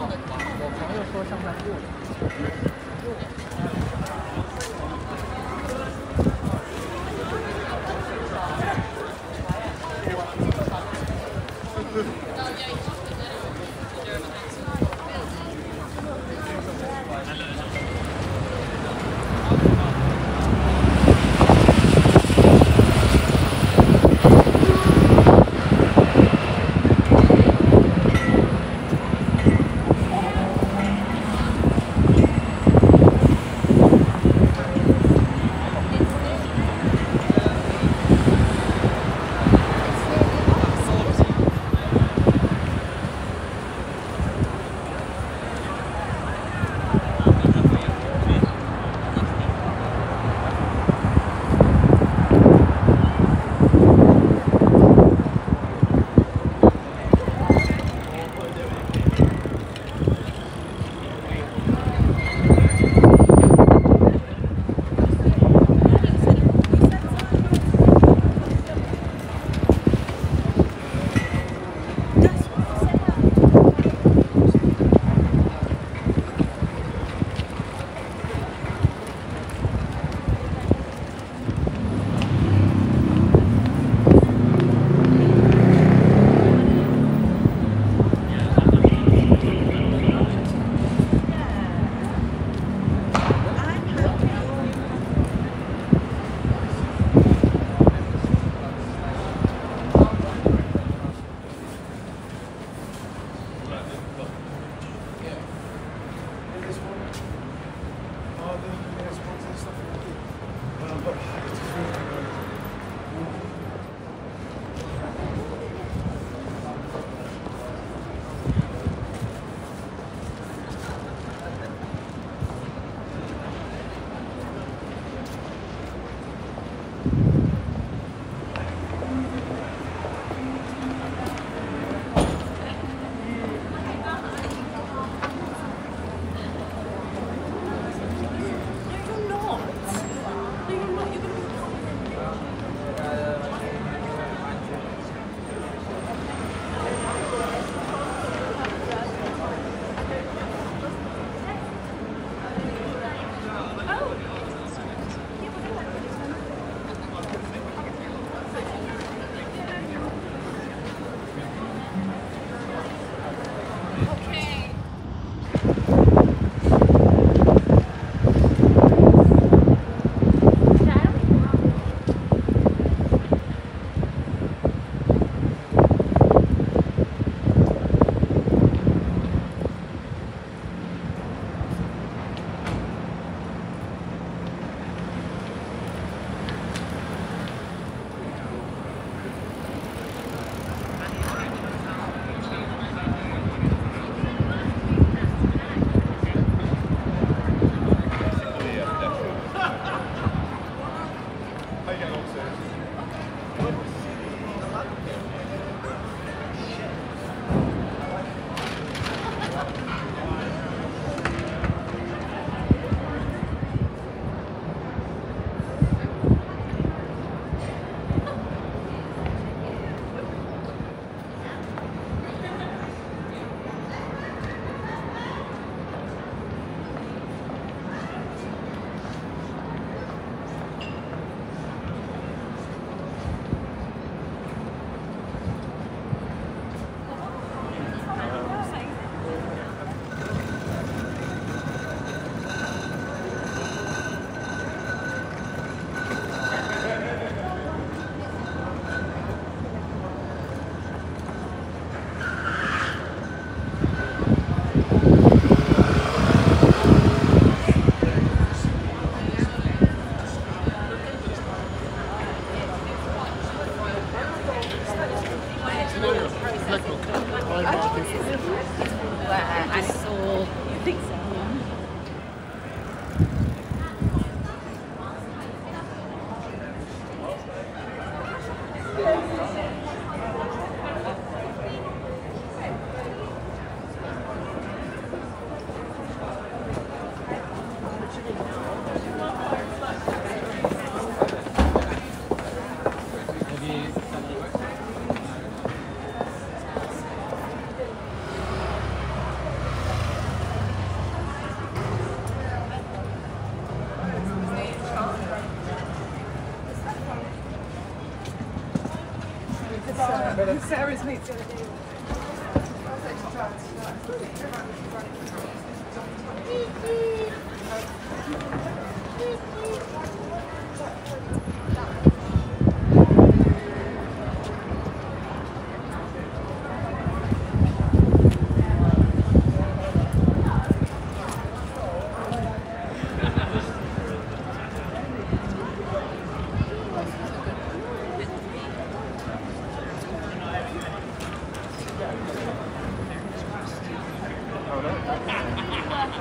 我朋友说上班路。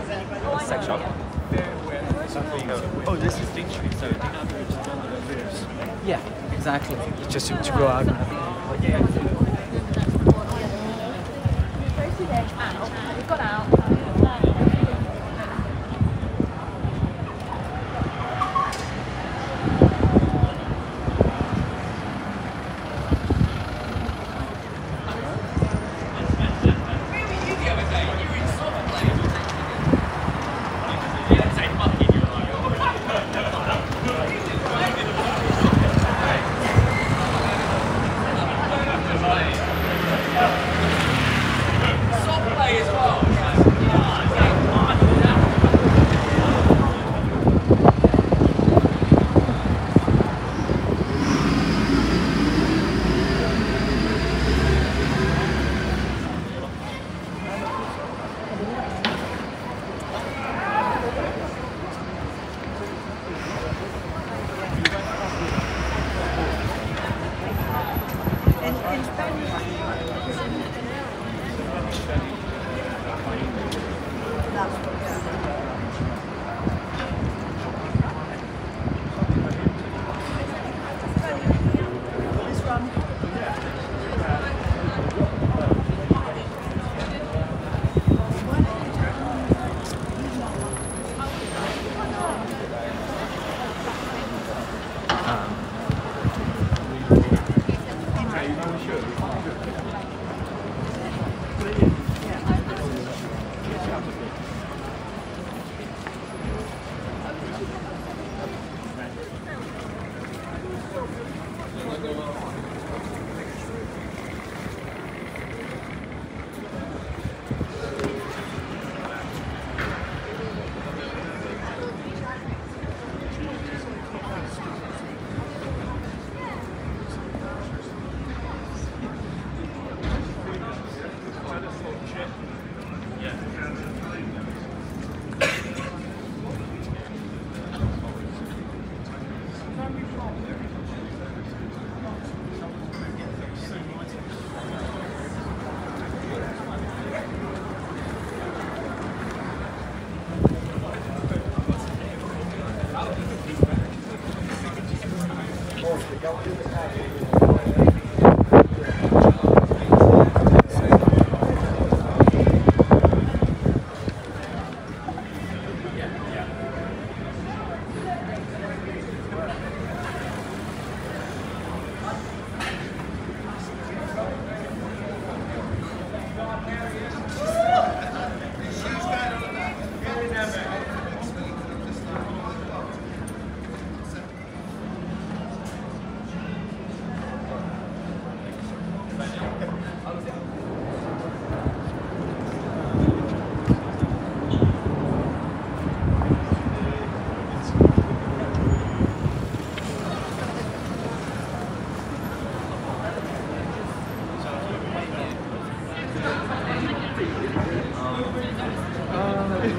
Shop. Oh, this is Street, so do you know how to go to the rooms? Yeah, exactly. Just to, to go out. Of course, the government has to